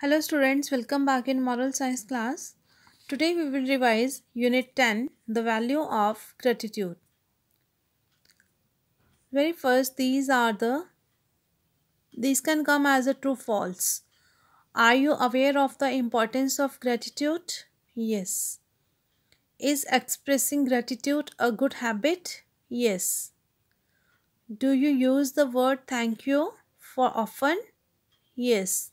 Hello students, welcome back in moral science class. Today we will revise unit 10, the value of gratitude. Very first these are the these can come as a true false. Are you aware of the importance of gratitude? Yes. Is expressing gratitude a good habit? Yes. Do you use the word thank you for often? Yes.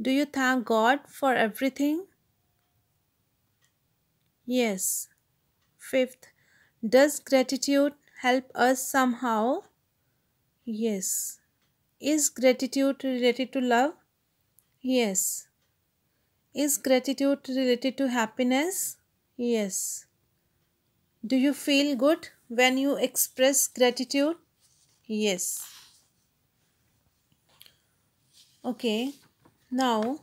Do you thank God for everything? Yes. Fifth, does gratitude help us somehow? Yes. Is gratitude related to love? Yes. Is gratitude related to happiness? Yes. Do you feel good when you express gratitude? Yes. Okay. Now,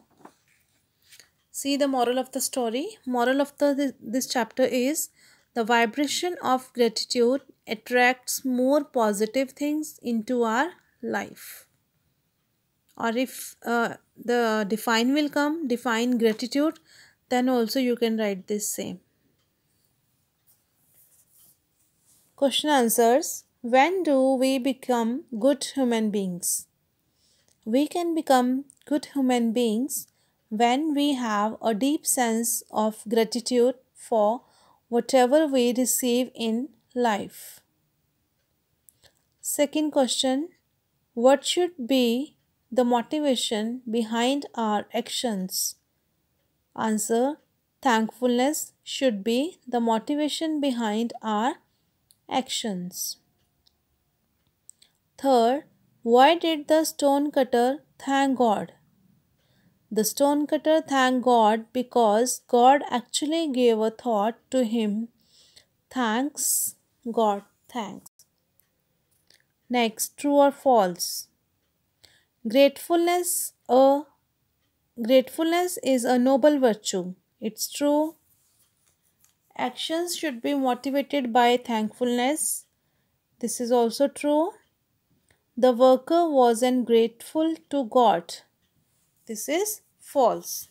see the moral of the story. Moral of the this chapter is the vibration of gratitude attracts more positive things into our life. Or if uh, the define will come, define gratitude, then also you can write this same. Question answers When do we become good human beings? We can become good human beings when we have a deep sense of gratitude for whatever we receive in life. Second question What should be the motivation behind our actions? Answer Thankfulness should be the motivation behind our actions. Third, why did the stonecutter thank God? The stonecutter thanked God because God actually gave a thought to him. Thanks, God, thanks. Next, true or false? Gratefulness, a gratefulness is a noble virtue. It's true. Actions should be motivated by thankfulness. This is also true. The worker wasn't grateful to God. This is false.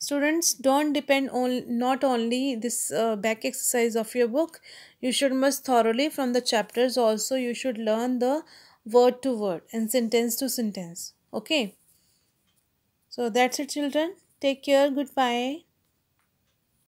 Students don't depend on not only this uh, back exercise of your book. You should must thoroughly from the chapters also you should learn the word to word and sentence to sentence. Okay. So that's it children. Take care. Goodbye.